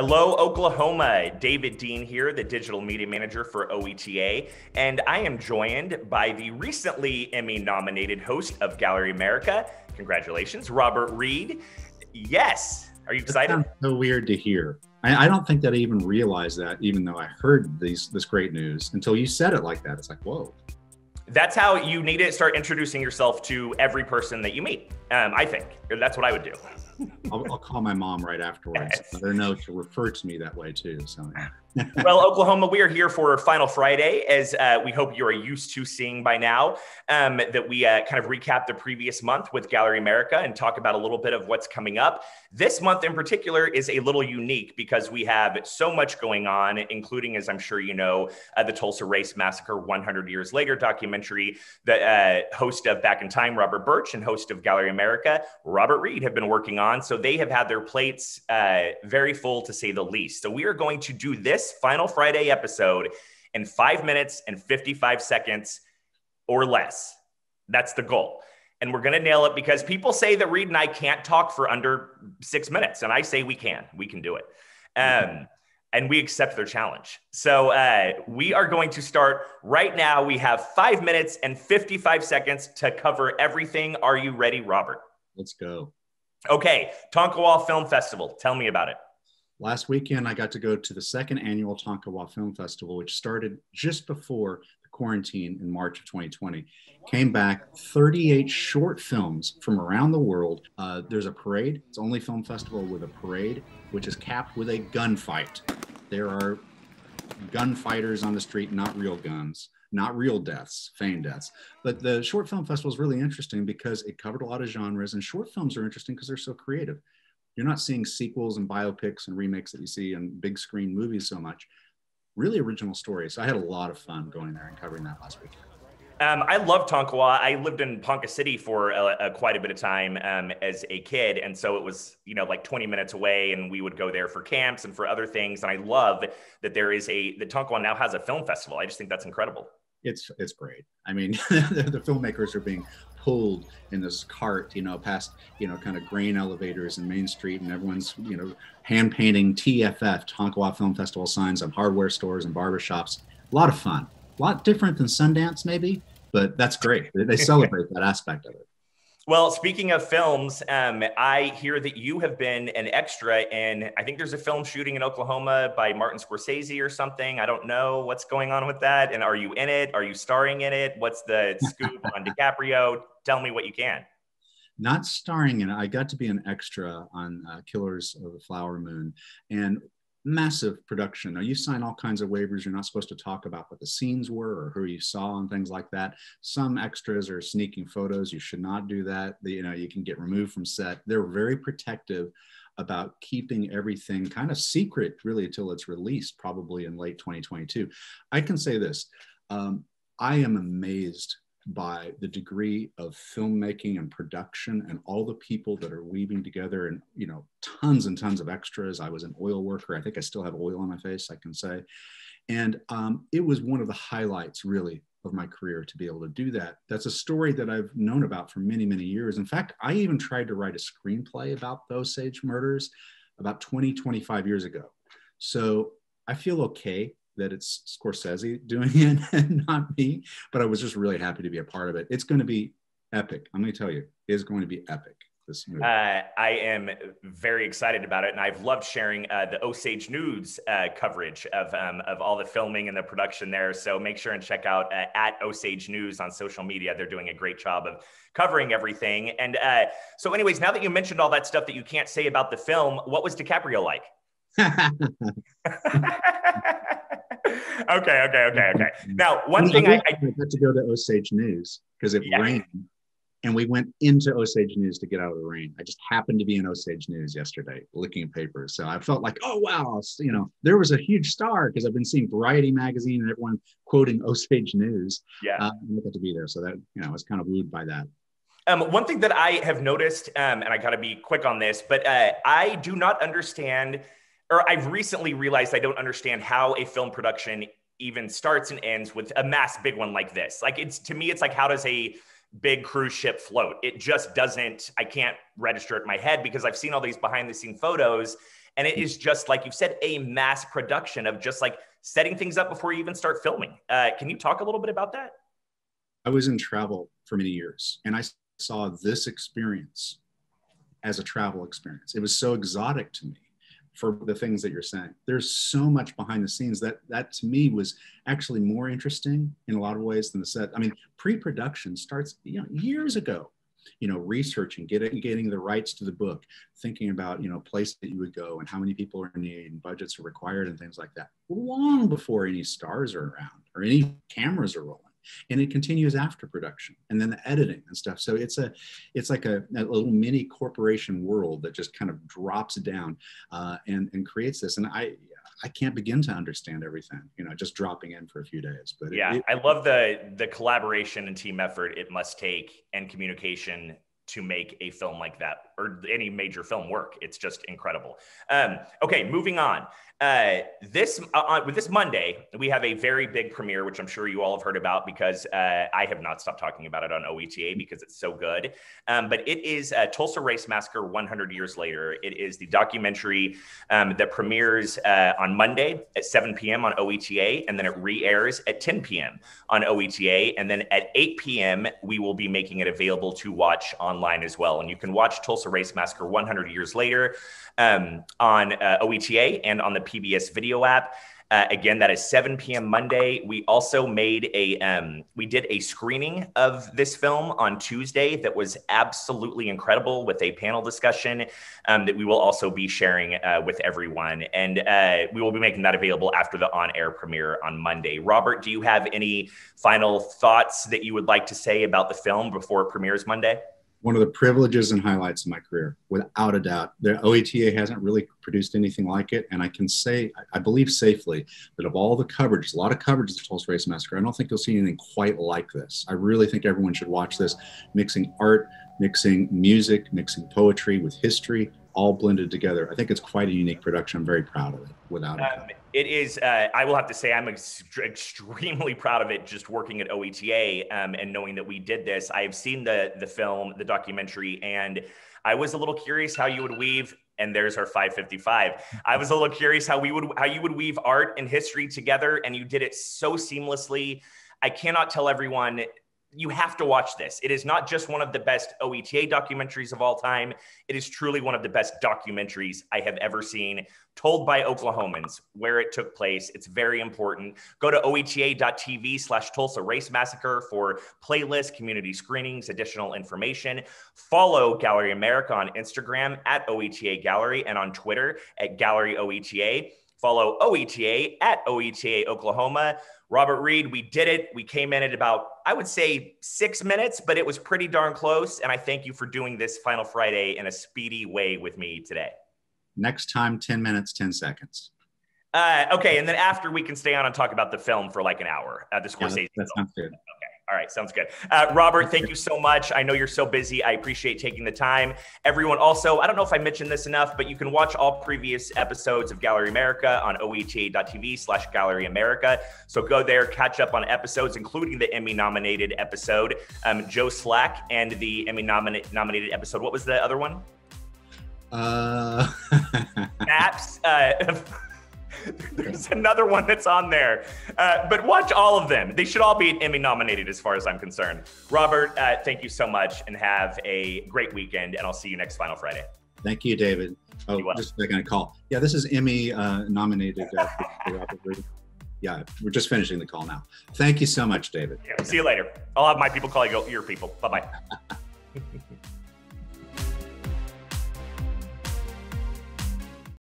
Hello, Oklahoma. David Dean here, the digital media manager for OETA, and I am joined by the recently Emmy nominated host of Gallery America. Congratulations, Robert Reid. Yes. Are you excited? That so weird to hear. I, I, don't think that I even realized that, even though I heard these this great news until you said it like that. It's like, whoa. That's how you need to start introducing yourself to every person that you meet. Um, I think that's what I would do. I'll, I'll, call my mom right afterwards. Yes. Let her know to refer to me that way too. So. well, Oklahoma, we are here for Final Friday, as uh, we hope you are used to seeing by now. Um, that we uh, kind of recap the previous month with Gallery America and talk about a little bit of what's coming up. This month in particular is a little unique because we have so much going on, including, as I'm sure you know, uh, the Tulsa Race Massacre 100 Years Later documentary. The uh, host of Back in Time, Robert Birch, and host of Gallery America, Robert Reid, have been working on. So they have had their plates uh, very full, to say the least. So we are going to do this Final Friday episode in five minutes and 55 seconds or less. That's the goal. And we're going to nail it because people say that Reid and I can't talk for under six minutes. And I say we can. We can do it. Um, and we accept their challenge. So uh, we are going to start right now. We have five minutes and 55 seconds to cover everything. Are you ready, Robert? Let's go. Okay. Tonkawa Film Festival. Tell me about it. Last weekend, I got to go to the second annual Tonkawa Film Festival, which started just before quarantine in March of 2020. Came back 38 short films from around the world. Uh, there's a parade. It's only film festival with a parade, which is capped with a gunfight. There are gunfighters on the street, not real guns not real deaths, feigned deaths. But the short film festival is really interesting because it covered a lot of genres, and short films are interesting because they're so creative you're not seeing sequels and biopics and remakes that you see in big screen movies so much. Really original stories. So I had a lot of fun going there and covering that last weekend. Um, I love Tonkawa. I lived in Ponca City for a, a, quite a bit of time um, as a kid, and so it was you know like 20 minutes away, and we would go there for camps and for other things. And I love that there is a the Tonkawa now has a film festival. I just think that's incredible. It's it's great. I mean, the, the filmmakers are being pulled in this cart, you know, past, you know, kind of grain elevators in Main Street, and everyone's, you know, hand painting TFF, Tonkawa Film Festival signs on hardware stores and barbershops. A lot of fun. A lot different than Sundance, maybe, but that's great. They celebrate that aspect of it. Well, speaking of films, um, I hear that you have been an extra in, I think there's a film shooting in Oklahoma by Martin Scorsese or something. I don't know what's going on with that. And are you in it? Are you starring in it? What's the scoop on DiCaprio? Tell me what you can. Not starring in it. I got to be an extra on uh, Killers of the Flower Moon. And massive production. Now you sign all kinds of waivers. You're not supposed to talk about what the scenes were or who you saw and things like that. Some extras are sneaking photos. You should not do that. You know, you can get removed from set. They're very protective about keeping everything kind of secret really until it's released, probably in late 2022. I can say this. Um, I am amazed by the degree of filmmaking and production and all the people that are weaving together and you know tons and tons of extras. I was an oil worker. I think i still have oil on my face i can say. And um, it was one of the highlights really of my career to be able to do that. That's a story that i've known about for many many years. In fact i even tried to write a screenplay about those osage murders about 20 25 years ago. So i feel okay that it's Scorsese doing it and not me, but I was just really happy to be a part of it. It's going to be epic. I'm going to tell you, it is going to be epic. This movie. Uh, I am very excited about it, and I've loved sharing uh, the Osage News uh, coverage of um, of all the filming and the production there. So make sure and check out uh, at Osage News on social media. They're doing a great job of covering everything. And uh, so, anyways, now that you mentioned all that stuff that you can't say about the film, what was DiCaprio like? okay, okay, okay, okay. Now, one thing I, I, had to go to Osage News because it yeah. rained, and we went into Osage News to get out of the rain. I just happened to be in Osage News yesterday, looking at papers, so I felt like, oh wow, you know, there was a huge star because I've been seeing Variety magazine and everyone quoting Osage News. Yeah, uh, I got to be there, so that you know, I was kind of wooed by that. Um, one thing that I have noticed, um, and I got to be quick on this, but uh, I do not understand or I've recently realized I don't understand how a film production even starts and ends with a mass big one like this. Like it's to me, it's like how does a big cruise ship float? It just doesn't. I can't register it in my head because I've seen all these behind the scene photos, And it is just like you said, a mass production of just like setting things up before you even start filming. Uh, can you talk a little bit about that? I was in travel for many years and I saw this experience as a travel experience. It was so exotic to me for the things that you're saying. There's so much behind the scenes that that to me was actually more interesting in a lot of ways than the set. I mean, pre-production starts you know years ago. You know, researching, getting getting the rights to the book, thinking about you know place that you would go and how many people are needed and budgets are required and things like that. Long before any stars are around or any cameras are rolling and it continues after production and then the editing and stuff so it's a it's like a, a little mini corporation world that just kind of drops down uh, and and creates this and i I can't begin to understand everything, you know, just dropping in for a few days. But yeah, it, it, I love the the collaboration and team effort it must take and communication to make a film like that or any major film work. It's just incredible. Um, okay, moving on. Uh, this uh, with this Monday, we have a very big premiere, which I'm sure you all have heard about because uh, I have not stopped talking about it on OETA because it's so good. Um, but it is uh, Tulsa Race Massacre 100 years later. It is the documentary um, that premieres uh, on Monday at 7 p.m. on OETA, and then it re-airs at 10 p.m. on OETA, and then at 8 p.m. we will be making it available to watch online as well. And you can watch Tulsa Race Massacre 100 years later um, on uh, OETA and on the PBS video app. Uh, again, that is 7 p.m. Monday. We also made a, um, we did a screening of this film on Tuesday that was absolutely incredible with a panel discussion um, that we will also be sharing uh, with everyone. And uh, we will be making that available after the on air premiere on Monday. Robert, do you have any final thoughts that you would like to say about the film before it premieres Monday? One of the privileges and highlights of my career, without a doubt. The OETA hasn't really produced anything like it, and I can say, I believe safely, that of all the coverage, a lot of coverage of the Tulsa Race Massacre, I don't think you'll see anything quite like this. I really think everyone should watch this, mixing art, mixing music, mixing poetry with history, all blended together. I think it's quite a unique production. I'm very proud of it, without um, It is. Uh, I will have to say, I'm ex- extremely proud of it. Just working at OETA um, and knowing that we did this. I have seen the the film, the documentary, and I was a little curious how you would weave. And there's our 555. I was a little curious how we would how you would weave art and history together, and you did it so seamlessly. I cannot tell everyone you have to watch this. It is not just one of the best OETA documentaries of all time. It is truly one of the best documentaries I have ever seen, told by Oklahomans where it took place. It's very important. Go to oeta.tv slash Tulsa Race Massacre for playlists, community screenings, additional information. Follow Gallery America on Instagram at OETA Gallery and on Twitter at Gallery OETA. Follow OETA at OETA Oklahoma. Robert Reid, we did it. We came in at about, I would say, six minutes, but it was pretty darn close. And I thank you for doing this Final Friday in a speedy way with me today. Next time, 10 minutes, 10 seconds. Uh, okay. And then after we can stay on and talk about the film for like an hour, uh, the Scorsese. Yeah, that, that sounds good. All right, sounds good. Uh, Robert, thank you so much. I know you're so busy. I appreciate taking the time. Everyone, also, I don't know if I mentioned this enough, but you can watch all previous episodes of Gallery America on oeta.tv slash Gallery America. So go there, catch up on episodes, including the Emmy nominated episode, um, Joe Slack, and the Emmy nominated nominated episode. What was the other one? Uh, Maps. Uh, There's another one that's on there. Uh, but watch all of them. They should all be Emmy nominated as far as I'm concerned. Robert, uh, thank you so much and have a great weekend. And I'll see you next Final Friday. Thank you, David. Oh, just making a call. Yeah, this is Emmy uh, nominated. Uh, yeah, we're just finishing the call now. Thank you so much, David. Yeah, see you later. I'll have my people call you your people. Bye bye.